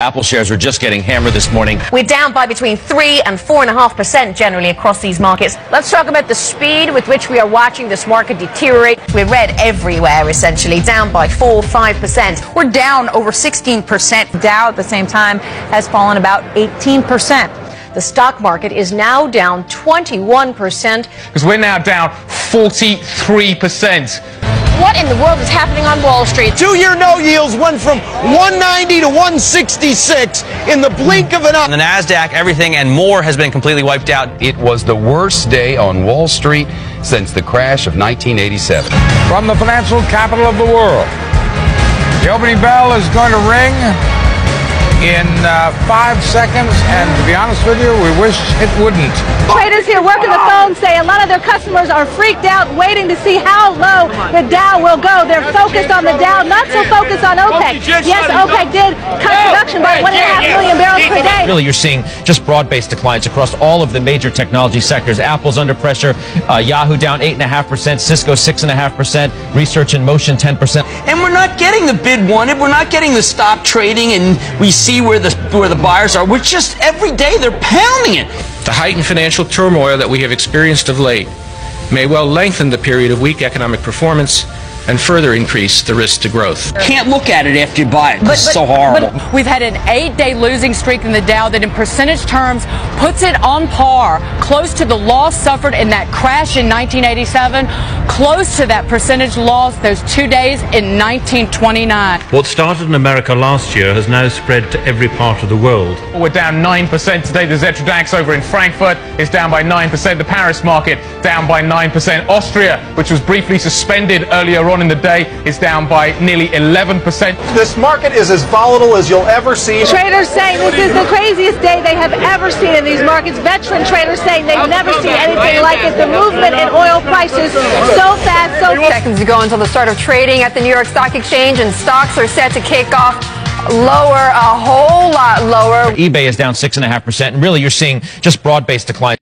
Apple shares were just getting hammered this morning. We're down by between 3 and 4.5% generally across these markets. Let's talk about the speed with which we are watching this market deteriorate. We're red everywhere, essentially, down by 4 5%. We're down over 16%. Dow at the same time has fallen about 18%. The stock market is now down 21%. Because we're now down 43%. What in the world is happening on Wall Street? Two-year no yields went from 190 to 166 in the blink of an eye. On the NASDAQ, everything and more has been completely wiped out. It was the worst day on Wall Street since the crash of 1987. From the financial capital of the world, the opening bell is going to ring in uh, five seconds, and to be honest with you, we wish it wouldn't. Traders here working the phone say a lot of their customers are freaked out, waiting to see how low the Dow will go. They're focused on the Dow, not so focused on OPEC. Yes, OPEC did cut production by one and a half million barrels per day. Really, you're seeing just broad-based declines across all of the major technology sectors. Apple's under pressure. Uh, Yahoo down 8.5%. Cisco 6.5%. Research in Motion 10%. And we're not getting the bid wanted. We're not getting the stop trading, and we see where the where the buyers are. We're just every day they're pounding it. The heightened financial turmoil that we have experienced of late may well lengthen the period of weak economic performance and further increase the risk to growth. Can't look at it after you buy it. It's so horrible. But we've had an eight-day losing streak in the Dow that in percentage terms puts it on par, close to the loss suffered in that crash in 1987, close to that percentage loss those two days in 1929. What started in America last year has now spread to every part of the world. We're down 9% today. The Xetra DAX over in Frankfurt is down by 9%. The Paris market down by 9%. Austria, which was briefly suspended earlier on in the day, is down by nearly 11%. This market is as volatile as you'll ever see. Traders saying this is the craziest day they have ever seen in these markets. Veteran traders saying they've never seen anything like it. The movement in oil prices so fast, so Seconds to go until the start of trading at the New York Stock Exchange, and stocks are set to kick off lower, a whole lot lower. eBay is down 6.5%. And really, you're seeing just broad-based declines.